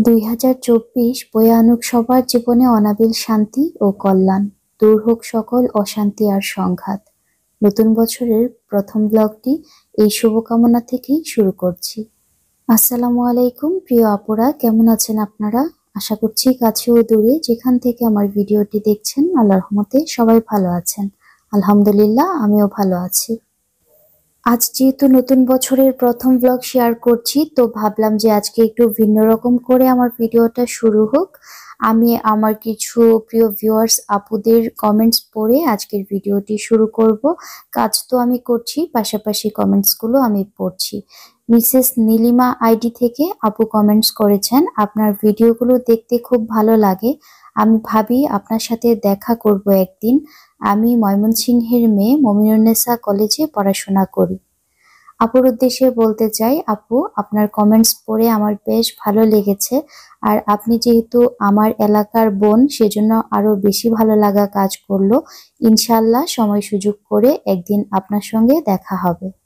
দুই হাজার চব্বিশ সবার জীবনে অনাবিল শান্তি ও কল্যাণ। দূর হোক সকল অশান্তি আর সংঘাত। নতুন বছরের প্রথম ব্লগটি এই শুভকামনা থেকেই শুরু করছি। আসসালামু আলাইকুম, প্রিয় আপুরা, কেমন আছেন আপনারা? আশা করছি কাছে ও দূরে যেখান থেকে আমার ভিডিওটি দেখছেন, আল্লাহর রহমতে সবাই ভালো আছেন। আলহামদুলিল্লাহ, আমিও ভালো আছি। আজ যেহেতু নতুন বছরের প্রথম ব্লগ শেয়ার করছি, তো ভাবলাম যে আজকে একটু ভিন্ন রকম করে আমার ভিডিওটা শুরু হোক। আমি আমার কিছু প্রিয় ভিউয়ার্স আপুদের কমেন্টস পড়ে আজকের ভিডিওটি শুরু করব। কাজ তো আমি করছি, পাশাপাশি কমেন্টসগুলো আমি পড়ছি। মিসেস নীলিমা আইডি থেকে আপু কমেন্টস করেছেন, আপনার ভিডিওগুলো দেখতে খুব ভালো লাগে। আমি ভাবি আপনার সাথে দেখা করব একদিন। আমি ময়মনসিংহের মেয়ে মমিনুন্নেসা কলেজে পড়াশোনা করি। আপুর উদ্দেশ্যে বলতে চাই, আপু, আপনার কমেন্টস পড়ে আমার বেশ ভালো লেগেছে আর আপনি যেহেতু আমার এলাকার বোন, সেজন্য আরও বেশি ভালো লাগা কাজ করল। ইনশাল্লাহ সময় সুযোগ করে একদিন আপনার সঙ্গে দেখা হবে।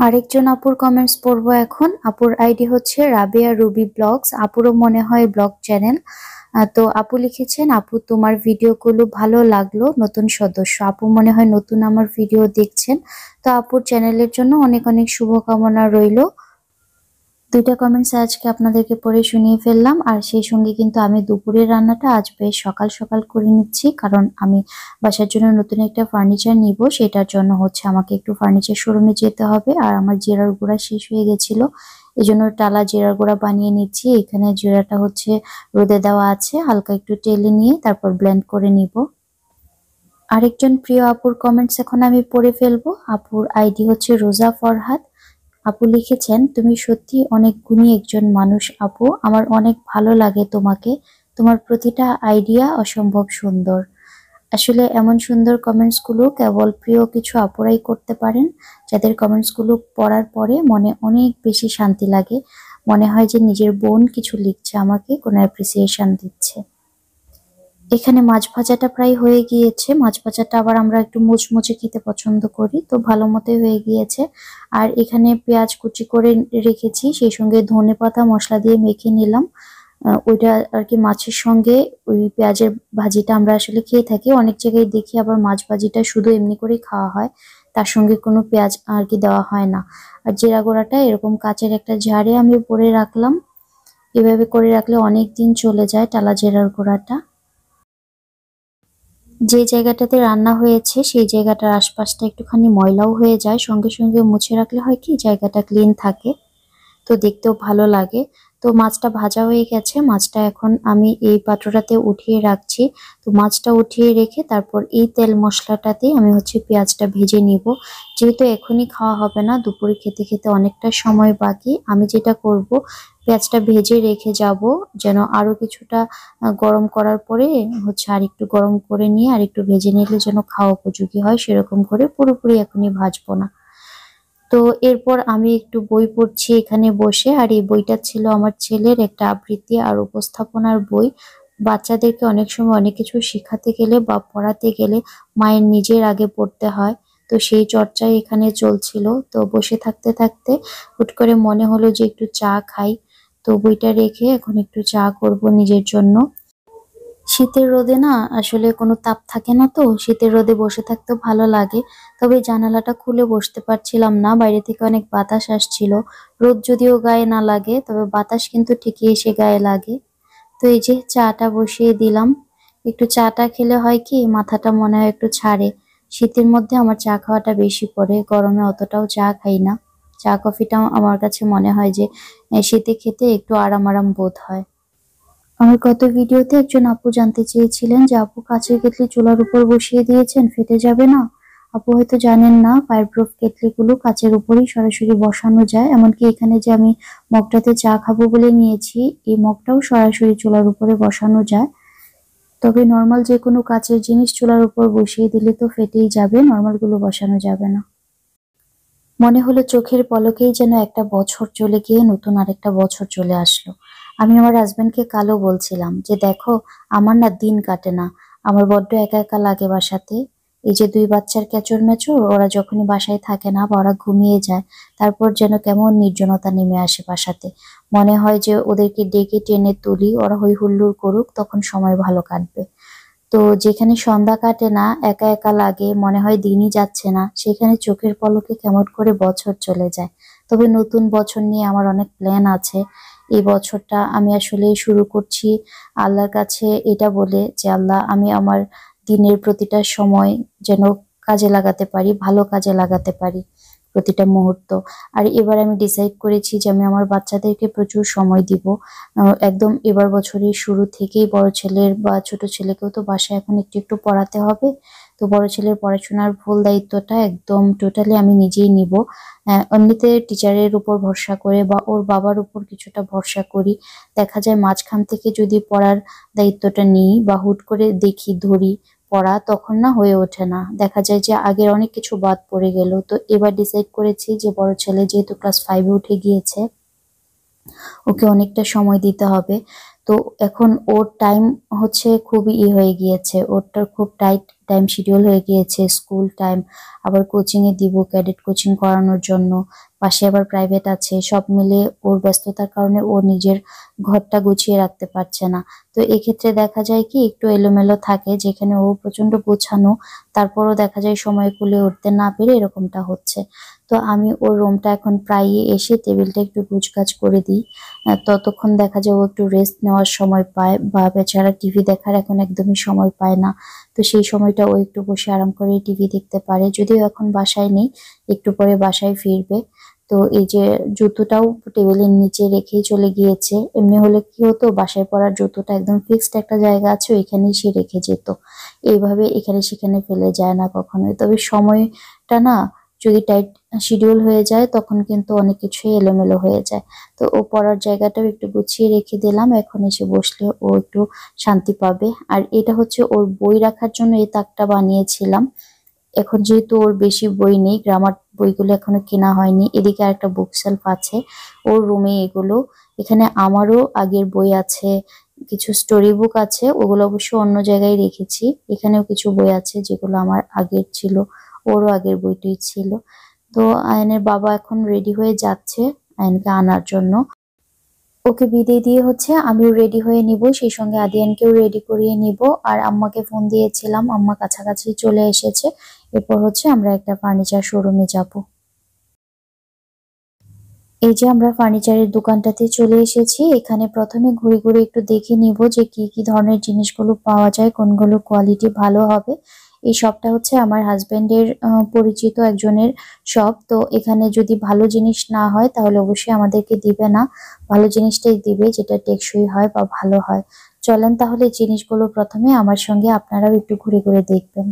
আরেকজন আপুর কমেন্টস পড়ব এখন। আপুর আইডি হচ্ছে রাবিয়া রুবি ব্লগস। আপুরও মনে হয় ব্লগ চ্যানেল। তো আপু লিখেছেন, আপু, তোমার ভিডিওগুলো ভালো লাগল, নতুন সদস্য। আপু মনে হয় নতুন আমার ভিডিও দেখছেন। তো আপুর চ্যানেলের জন্য অনেক অনেক শুভকামনা রইল। দুইটা কমেন্টস আজকে আপনাদেরকে পড়ে শুনিয়ে ফেললাম। আর সেই সঙ্গে কিন্তু আমি দুপুরের রান্নাটা আজ বেশ সকাল সকাল করে নিচ্ছি, কারণ আমি বাসার জন্য নতুন একটা ফার্নিচার নিব। সেটার জন্য হচ্ছে আমাকে একটু ফার্নিচার শোরুমে যেতে হবে। আর আমার জেরার গুঁড়া শেষ হয়ে গেছিল। এই জন্য টালা জিরার গুঁড়া বানিয়ে নিচ্ছি। এখানে জিরাটা হচ্ছে রোদে দেওয়া আছে। হালকা একটু টেলে নিয়ে তারপর ব্লেন্ড করে নিব। আরেকজন প্রিয় আপুর কমেন্টস এখন আমি পড়ে ফেলব। আপুর আইডি হচ্ছে রোজা ফরহাদ। আপু লিখেছেন, তুমি সত্যি অনেক গুণী একজন মানুষ, আপু। আমার অনেক ভালো লাগে তোমাকে। তোমার প্রতিটা আইডিয়া অসম্ভব সুন্দর। আসলে এমন সুন্দর কমেন্টসগুলো কেবল প্রিয় কিছু আপুরাই করতে পারেন, যাদের কমেন্টসগুলো পড়ার পরে মনে অনেক বেশি শান্তি লাগে। মনে হয় যে নিজের বোন কিছু লিখছে আমাকে, কোনো অ্যাপ্রিসিয়েশন দিচ্ছে। এখানে মাছ ভাজাটা প্রায় হয়ে গিয়েছে। মাছ ভাজাটা আবার আমরা একটু মুচমুচে খেতে পছন্দ করি, তো ভালো মতোই হয়ে গিয়েছে। আর এখানে পেঁয়াজ কুচি করে রেখেছি, সেই সঙ্গে ধনে পাতা মশলা দিয়ে মেখে নিলাম। ওইটা আর কি মাছের সঙ্গে ওই পেঁয়াজের ভাজিটা আমরা আসলে খেয়ে থাকি। অনেক জায়গায় দেখি আবার মাছ ভাজিটা শুধু এমনি করেই খাওয়া হয়, তার সঙ্গে কোনো পেঁয়াজ আর কি দেওয়া হয় না। আর জিরা গোড়াটা এরকম কাচের একটা ঝাড়ে আমি পরে রাখলাম। এভাবে করে রাখলে অনেক দিন চলে যায় টালা জেরার গোড়াটা। যে জায়গাটাতে রান্না হয়েছে, সেই জায়গাটার আশপাশটা একটুখানি ময়লাও হয়ে যায়। সঙ্গে সঙ্গে মুছে রাখলে হয় কি, জায়গাটা ক্লিন থাকে। তো দেখতেও ভালো লাগে। তো মাছটা ভাজা হয়ে গেছে। মাছটা এখন আমি এই পাত্রটাতে উঠিয়ে রাখছি। তো মাছটা উঠিয়ে রেখে তারপর এই তেল মশলাটাতে আমি হচ্ছে পেঁয়াজটা ভেজে নিব। যেহেতু এখনই খাওয়া হবে না, দুপুরে খেতে খেতে অনেকটা সময় বাকি। আমি যেটা করব, পেঁয়াজটা ভেজে রেখে যাব, যেন আরও কিছুটা গরম করার পরে হচ্ছে আর একটু গরম করে নিয়ে আর একটু ভেজে নিলে যেন খাওয়া উপযোগী হয়। সেরকম করে পুরোপুরি এখনই ভাজবো না। তো এরপর আমি একটু বই পড়ছি এখানে বসে, আর এই বইটা ছিল আমার ছেলের একটা আবৃত্তি আর উপস্থাপনার বই। বাচ্চাদেরকে অনেক সময় অনেক কিছু শেখাতে গেলে বা পড়াতে গেলে মায়ের নিজের আগে পড়তে হয়। তো সেই চর্চাই এখানে চলছিল। তো বসে থাকতে থাকতে হুট করে মনে হলো যে একটু চা খাই। তো বইটা রেখে এখন একটু চা করব নিজের জন্য। শীতের রোদে না আসলে কোনো তাপ থাকে না তো, শীতের রোদে বসে থাকতে ভালো লাগে। তবে জানালাটা খুলে বসতে পারছিলাম না, বাইরে থেকে অনেক বাতাস আসছিল। রোদ যদিও গায়ে না লাগে, তবে বাতাস কিন্তু ঠিকই এসে গায়ে লাগে। তো এই যে চাটা বসিয়ে দিলাম। একটু চাটা খেলে হয় কি, মাথাটা মনে হয় একটু ছাড়ে। শীতের মধ্যে আমার চা খাওয়াটা বেশি পড়ে, গরমে অতটাও চা খাই না। চা কফিটা আমার কাছে মনে হয় যে শীতে খেতে একটু আরাম আরাম বোধ হয়। আমার গত ভিডিওতে একজন আপু জানতে চেয়েছিলেন যে আপু কাঁচের কেটলি চুলার উপর বসিয়ে দিয়েছেন, ফেটে যাবে না। আপু হয়তো জানেন না ফায়ারপ্রুফ কেটলিগুলো কাচের উপরেই সরাসরি বসানো যায়। এমনকি এখানে যে আমি মগটাতে চা খাব বলে নিয়েছি, এই মগটাও সরাসরি চুলার উপরে বসানো যায়। তবে নর্মাল যে কোনো কাচের জিনিস চুলার উপর বসিয়ে দিলে তো ফেটেই যাবে নর্মালগুলো বসানো যাবে না। মনে হলো চোখের পলকেই যেন একটা বছর চলে গিয়ে নতুন আরেকটা বছর চলে আসলো। আমি আমার হাজব্যান্ডকে কালো বলছিলাম যে, দেখো, আমার না দিন কাটে না। আমার বড্ড একা একা লাগে বাসাতে। এই যে দুই বাচ্চার ক্যাচর ম্যাচর ওরা যখনই বাসায় থাকে না বা ওরা ঘুমিয়ে যায়, তারপর যেন কেমন নির্জনতা নেমে আসে বাসাতে। মনে হয় যে ওদেরকে ডেকে টেনে তুলি, ওরা হই হুল্লুর করুক, তখন সময় ভালো কাটবে। তো যেখানে সন্ধ্যা কাটে না, একা একা লাগে, মনে হয় দিনই যাচ্ছে না, সেখানে চোখের পলকে কেমন করে বছর চলে যায়। তবে নতুন বছর নিয়ে আমার অনেক প্ল্যান আছে। এই বছরটা আমি আসলে শুরু করছি আল্লাহর কাছে এটা বলে যে, আল্লাহ, আমি আমার দিনের প্রতিটা সময় যেন কাজে লাগাতে পারি, ভালো কাজে লাগাতে পারি প্রতিটা মুহূর্ত। আর এবার আমি ডিসাইড করেছি যে, আমি আমার বাচ্চাদেরকে প্রচুর সময় দিব। একদম এবার বছরের শুরু থেকেই বড় ছেলের বা ছোট ছেলেকেও তো বাসায় এখন একটু একটু পড়াতে হবে। তো বড় ছেলের পড়াশোনার ভুল দায়িত্বটা একদম টোটালি আমি নিজেই নিব। এমনিতে টিচারের উপর ভরসা করে বা ওর বাবার উপর কিছুটা ভরসা করি। দেখা যায় মাঝখান থেকে যদি পড়ার দায়িত্বটা নিই বা হুট করে দেখি, ধরি, পড়া, তখন না হয়ে ওঠে না। দেখা যায় যে আগের অনেক কিছু বাদ পড়ে গেল। তো এবার ডিসাইড করেছি যে বড় ছেলে যেহেতু ক্লাস ফাইভে উঠে গিয়েছে, ওকে অনেকটা সময় দিতে হবে। তো এখন ওর টাইম হচ্ছে খুবই ই হয়ে গিয়েছে। ওরটার খুব টাইট টাইম শিডিউল হয়ে গিয়েছে স্কুল টাইম আবার কোচিংয়ে দিব ক্যাডেট কোচিং করানোর জন্য, পাশে আবার প্রাইভেট আছে, সব মিলে ওর ব্যস্ততার কারণে ও নিজের ঘরটা গুছিয়ে রাখতে পারছে না। তো এক্ষেত্রে দেখা যায় কি, একটু এলোমেলো থাকে, যেখানে ও প্রচণ্ড গোছানো, তারপরও দেখা যায় সময় কুলে উঠতে না পেরে এরকমটা হচ্ছে। তো আমি ওর রুমটা এখন প্রায়ই এসে টেবিলটা একটু গুছগাছ করে দিই। ততক্ষণ দেখা যায় ও একটু রেস্ট নেওয়ার সময় পায় বা বেচারা টিভি দেখার এখন একদমই সময় পায় না। তো সেই সময়টা ও একটু বসে আরাম করে টিভি দেখতে পারে। যদিও এখন বাসায় নেই, একটু পরে বাসায় ফিরবে। তো এই যে জুতোটাও টেবিলের নিচে রেখেই চলে গিয়েছে। এমনি হলে কি হতো, বাসায় পড়ার জুতোটা একদম ফিক্সড একটা জায়গা আছে, ওইখানেই সে রেখে যেত। এইভাবে এখানে সেখানে ফেলে যায় না কখনোই। তবে সময়টা না যদি টাইট শিডিউল হয়ে যায়, তখন কিন্তু অনেক কিছুই এলোমেলো হয়ে যায়। তো ও পড়ার জায়গাটাও একটু গুছিয়ে রেখে দিলাম, এখন এসে বসলে ও একটু শান্তি পাবে। আর এটা হচ্ছে ওর বই রাখার জন্য এই তাকটা বানিয়েছিলাম। এখন যেহেতু ওর বেশি বই নেই, গ্রামার বইগুলো এখনও কেনা হয়নি, এদিকে আর একটা বুক সেলফ আছে, ওর রুমে এগুলো। এখানে আমারও আগের বই আছে, কিছু স্টোরি বুক আছে, ওগুলো অবশ্য অন্য জায়গায় রেখেছি। এখানেও কিছু বই আছে যেগুলো আমার আগের ছিল। ওরও আগের বইটাই ছিল। তো আয়নের বাবা এখন রেডি হয়ে যাচ্ছে আয়নকে আনার জন্য। ওকে বিদায় দিয়ে হচ্ছে আমিও রেডি হয়ে নিব, সেই সঙ্গে আদিয়ানকেও রেডি করিয়ে নিব। আর আম্মাকে ফোন দিয়েছিলাম, আম্মা কাছাকাছি চলে এসেছে। এরপর হচ্ছে আমরা একটা ফার্নিচার শোরুমে যাব। এই যে আমরা ফার্নিচারের দোকানটাতে চলে এসেছি, এখানে প্রথমে ঘুরে ঘুরে একটু দেখে নিব যে কি কি ধরনের জিনিসগুলো পাওয়া যায়, কোনগুলো কোয়ালিটি ভালো হবে। এই শপটা হচ্ছে আমার হাজব্যান্ডের পরিচিত একজনের শপ তো এখানে যদি ভালো জিনিস না হয়, তাহলে অবশ্যই আমাদেরকে দিবে না। ভালো জিনিসটাই দিবে, যেটা টেকসই হয় বা ভালো হয়। চলেন তাহলে জিনিসগুলো প্রথমে আমার সঙ্গে আপনারাও একটু ঘুরে ঘুরে দেখবেন।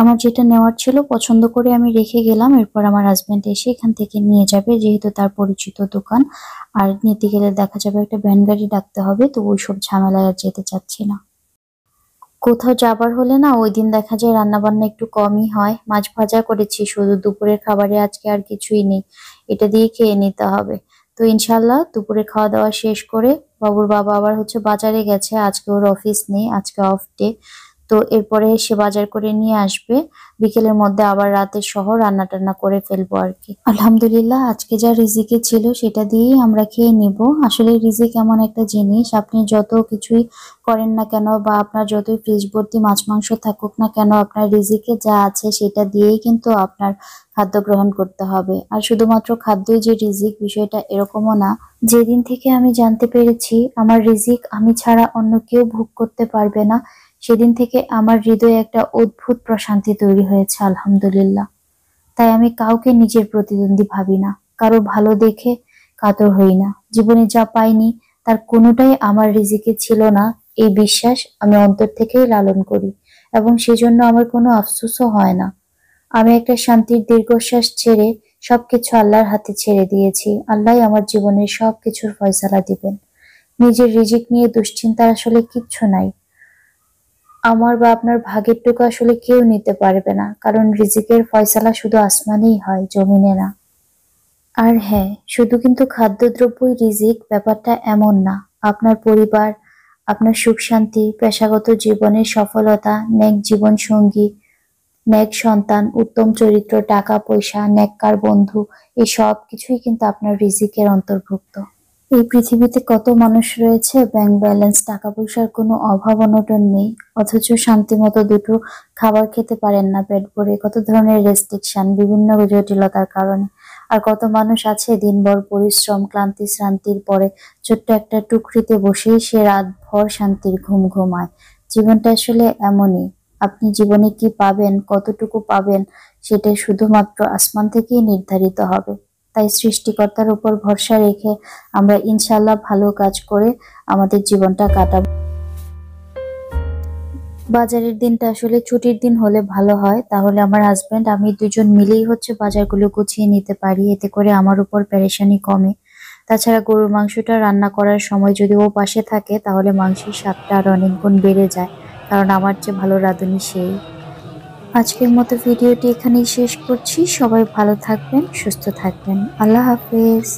আমার যেটা নেওয়ার ছিল পছন্দ করে আমি রেখে গেলাম। এরপর আমার হাজব্যান্ড এসে এখান থেকে নিয়ে যাবে, যেহেতু তার পরিচিত দোকান। আর নিতে গেলে দেখা যাবে একটা ভ্যান গাড়ি ডাকতে হবে, তো ওইসব ঝামেলায় আর যেতে চাচ্ছি না। কোথাও যাবার হলে না, ওই দিন দেখা যায় রান্না বান্না একটু কমই হয়। মাছ ভাজা করেছি, শুধু দুপুরের খাবারে আজকে আর কিছুই নেই। এটা দিয়ে খেয়ে নিতে হবে। তো ইনশাল্লাহ দুপুরে খাওয়া দাওয়া শেষ করে, বাবুর বাবা আবার হচ্ছে বাজারে গেছে, আজকে ওর অফিস নেই, আজকে অফ ডে তো এরপরে সে বাজার করে নিয়ে আসবে। বিকেলের মধ্যে আবার রাতের সহ রান্না টান্না করে ফেলব আর কি। আলহামদুলিল্লাহ, আজকে যা রিজিকে ছিল সেটা দিয়েই আমরা খেয়ে নিব। আসলে রিজিক এমন একটা জিনিস, আপনি যত কিছুই করেন না কেন বা আপনার যতই ফ্রিজ ভর্তি মাছ মাংস থাকুক না কেন, আপনার রিজিকে যা আছে সেটা দিয়েই কিন্তু আপনার খাদ্য গ্রহণ করতে হবে। আর শুধুমাত্র খাদ্যই যে রিজিক, বিষয়টা এরকমও না। যেদিন থেকে আমি জানতে পেরেছি, আমার রিজিক আমি ছাড়া অন্য কেউ ভোগ করতে পারবে না। সেদিন থেকে আমার হৃদয়ে একটা অদ্ভুত প্রশান্তি তৈরি হয়েছে, আলহামদুলিল্লাহ। তাই আমি কাউকে নিজের প্রতিদ্বন্দ্বী ভাবি না, কারও ভালো দেখে কাতর হই না। জীবনে যা পাইনি, তার কোনোটাই আমার রিজিকে ছিল না, এই বিশ্বাস আমি অন্তর থেকেই লালন করি, এবং সেজন্য আমার কোনো আফসোসও হয় না। আমি একটা শান্তির দীর্ঘশ্বাস ছেড়ে সবকিছু আল্লাহর হাতে ছেড়ে দিয়েছি, আল্লাহ আমার জীবনের সবকিছুর ফয়সালা দিবেন। নিজের রিজিক নিয়ে দুশ্চিন্তার আসলে কিচ্ছু নাই। আমার বা আপনার ভাগের টুকু আসলে কেউ নিতে পারবে না, কারণ রিজিকের ফয়সালা শুধু আসমানেই হয়, জমিনে না। আর হ্যাঁ শুধু কিন্তু খাদ্যদ্রব্যই রিজিক, ব্যাপারটা এমন না। আপনার পরিবার, আপনার সুখ শান্তি, পেশাগত জীবনের সফলতা, ন্যাক জীবন সঙ্গী ন্যাক সন্তান, উত্তম চরিত্র, টাকা, পয়সা নেককার বন্ধু এই সব কিছুই কিন্তু আপনার রিজিকের অন্তর্ভুক্ত। এই পৃথিবীতে কত মানুষ রয়েছে? ব্যাংক ব্যালেন্স টাকা পয়সার কোনো অভাব, অনটন নেই। অথচ শান্তি মতো দুটো খাবার খেতে পারেন না পেট ভরে। কত ধরনের রেস্ট্রিকশন বিভিন্ন জটিলতার কারণে। আর কত মানুষ আছে দিনভর পরিশ্রম, ক্লান্তি, শ্রান্তির পরে ছোট্ট একটা টুকরিতে বসেই সে রাত ভর শান্তির ঘুম ঘুমায়। জীবনটা আসলে এমনই। আপনি জীবনে কি পাবেন, কতটুকু পাবেন, সেটা শুধুমাত্র আসমান থেকেই নির্ধারিত হবে। তাই সৃষ্টিকর্তার উপর ভরসা রেখে আমরা ইনশাল্লাহ ভালো কাজ করে আমাদের জীবনটা কাটাব। বাজারের দিনটা আসলে ছুটির দিন হলে ভালো হয়। তাহলে আমার হাজব্যান্ড আমি দুজন মিলেই হচ্ছে বাজারগুলো গুছিয়ে নিতে পারি। এতে করে আমার উপর প্যারেশানি কমে। তাছাড়া গরুর মাংসটা রান্না করার সময় যদি ও পাশে থাকে, তাহলে মাংসের স্বাদটা আর অনেক গুণ বেড়ে যায়। কারণ আমার চেয়ে ভালো রাঁধুনি সেই। আজকের মতো ভিডিওটি এখানেই শেষ করছি। সবাই ভালো থাকবেন সুস্থ থাকবেন। আল্লাহ হাফেজ।